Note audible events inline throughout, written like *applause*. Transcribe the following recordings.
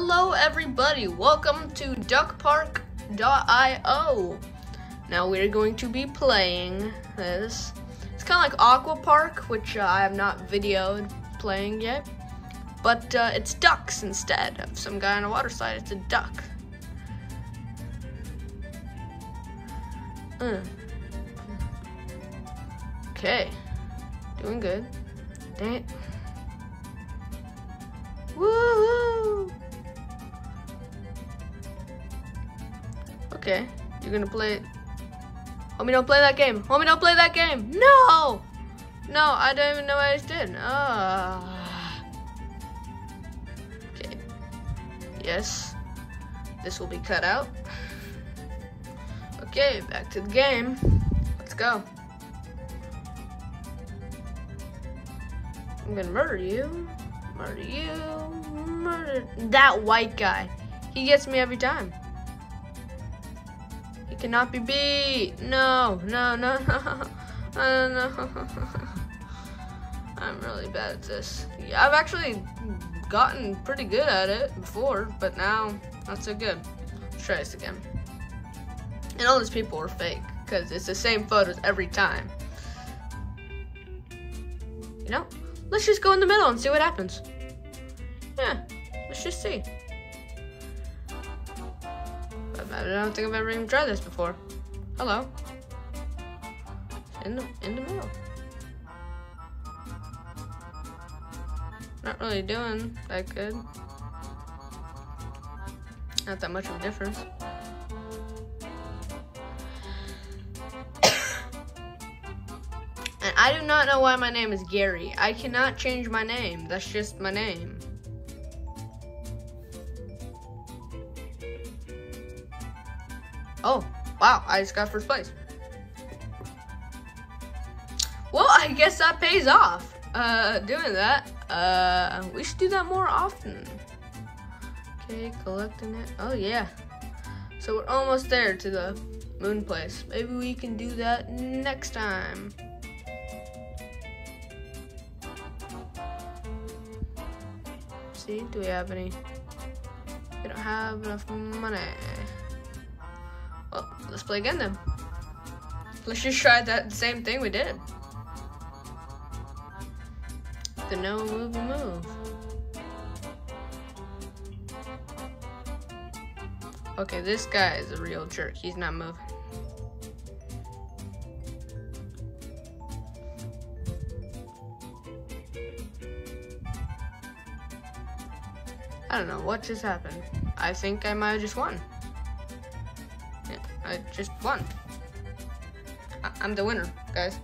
Hello everybody, welcome to duckpark.io. Now we're going to be playing this. It's kind of like Aqua Park, which uh, I have not videoed playing yet. But uh, it's ducks instead of some guy on a water slide. It's a duck. Uh. Okay, doing good. Dang. Okay, you're gonna play it. Homie, don't play that game. Homie, don't play that game. No! No, I don't even know what I just did. Ah. Okay. Yes. This will be cut out. Okay, back to the game. Let's go. I'm gonna murder you. Murder you. Murder that white guy. He gets me every time. Cannot be beat. No, no, no, no. no, no. I'm really bad at this. Yeah, I've actually gotten pretty good at it before, but now not so good. Let's try this again. And all these people are fake because it's the same photos every time. You know? Let's just go in the middle and see what happens. Yeah, let's just see. I don't think I've ever even tried this before. Hello. In the in the middle. Not really doing that good. Not that much of a difference. *coughs* and I do not know why my name is Gary. I cannot change my name. That's just my name. Oh, wow, I just got first place. Well, I guess that pays off, uh, doing that. Uh, we should do that more often. Okay, collecting it. Oh, yeah. So we're almost there to the moon place. Maybe we can do that next time. See, do we have any? We don't have enough money. Well, let's play again then. Let's just try that same thing we did. The no move move. Okay, this guy is a real jerk. He's not moving. I don't know what just happened. I think I might have just won. I just won. I I'm the winner, guys.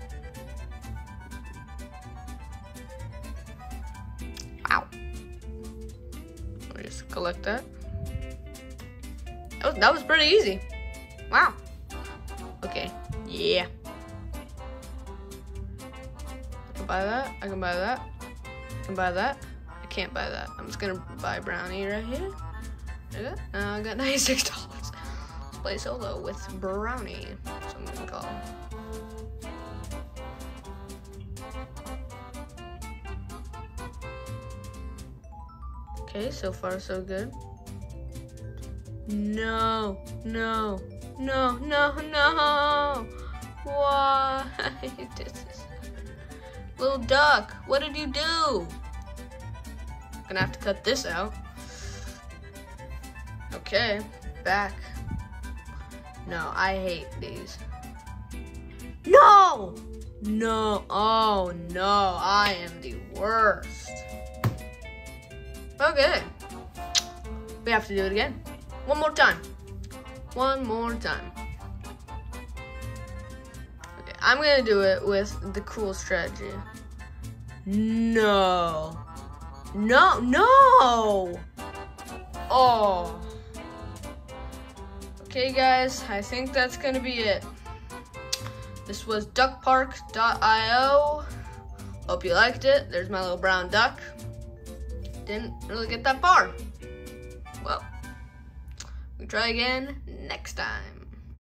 Ow. Let me just collect that. That was, that was pretty easy. Wow. Okay, yeah. I can buy that, I can buy that, I can buy that. I can't buy that. I'm just gonna buy brownie right here. Okay. Uh, I got $96. Play solo with brownie. What I'm gonna call. Okay, so far so good. No, no, no, no, no. Why? *laughs* this is... Little duck, what did you do? Gonna have to cut this out. Okay, back. No, I hate these. No! No, oh no, I am the worst. Okay. We have to do it again. One more time. One more time. Okay, I'm gonna do it with the cool strategy. No. No, no! Oh. Okay, guys, I think that's gonna be it. This was duckpark.io. Hope you liked it. There's my little brown duck. Didn't really get that far. Well, we try again next time.